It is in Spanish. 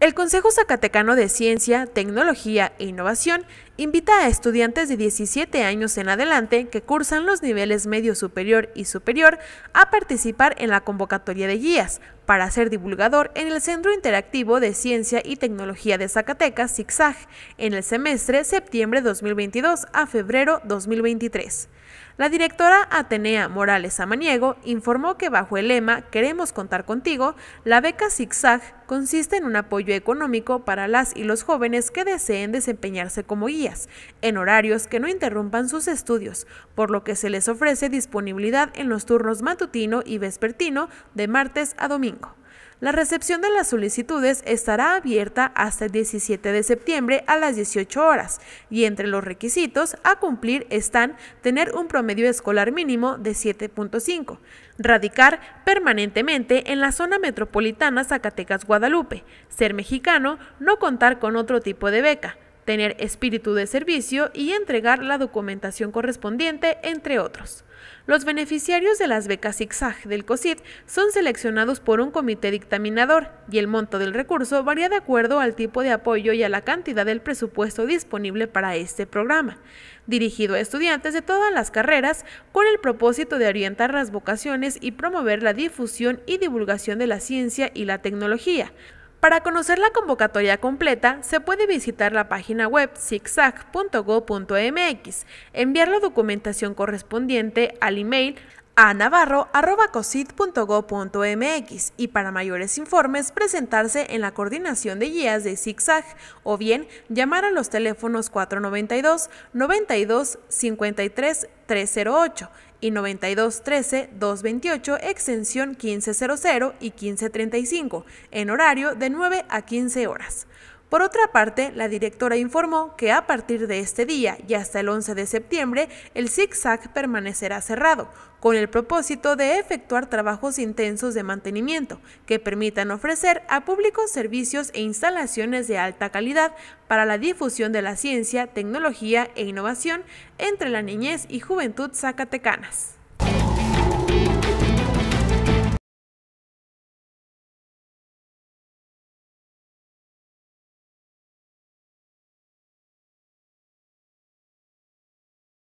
El Consejo Zacatecano de Ciencia, Tecnología e Innovación invita a estudiantes de 17 años en adelante que cursan los niveles medio superior y superior a participar en la convocatoria de guías para ser divulgador en el Centro Interactivo de Ciencia y Tecnología de Zacatecas, ZigZag, en el semestre septiembre 2022 a febrero 2023. La directora Atenea Morales Amaniego informó que bajo el lema Queremos contar contigo, la beca ZigZag consiste en un apoyo económico para las y los jóvenes que deseen desempeñarse como guías, en horarios que no interrumpan sus estudios, por lo que se les ofrece disponibilidad en los turnos matutino y vespertino de martes a domingo. La recepción de las solicitudes estará abierta hasta el 17 de septiembre a las 18 horas y entre los requisitos a cumplir están tener un promedio escolar mínimo de 7.5, radicar permanentemente en la zona metropolitana Zacatecas-Guadalupe, ser mexicano, no contar con otro tipo de beca, tener espíritu de servicio y entregar la documentación correspondiente, entre otros. Los beneficiarios de las becas ZigZag del COSID son seleccionados por un comité dictaminador y el monto del recurso varía de acuerdo al tipo de apoyo y a la cantidad del presupuesto disponible para este programa, dirigido a estudiantes de todas las carreras con el propósito de orientar las vocaciones y promover la difusión y divulgación de la ciencia y la tecnología, para conocer la convocatoria completa, se puede visitar la página web zigzag.go.mx, enviar la documentación correspondiente al email a navarro.cosid.go.mx y para mayores informes presentarse en la coordinación de guías de ZigZag o bien llamar a los teléfonos 492 92 53 308 y 9213 228 extensión 1500 y 1535 en horario de 9 a 15 horas. Por otra parte, la directora informó que a partir de este día y hasta el 11 de septiembre, el ZigZag permanecerá cerrado, con el propósito de efectuar trabajos intensos de mantenimiento que permitan ofrecer a públicos servicios e instalaciones de alta calidad para la difusión de la ciencia, tecnología e innovación entre la niñez y juventud zacatecanas.